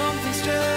something strange.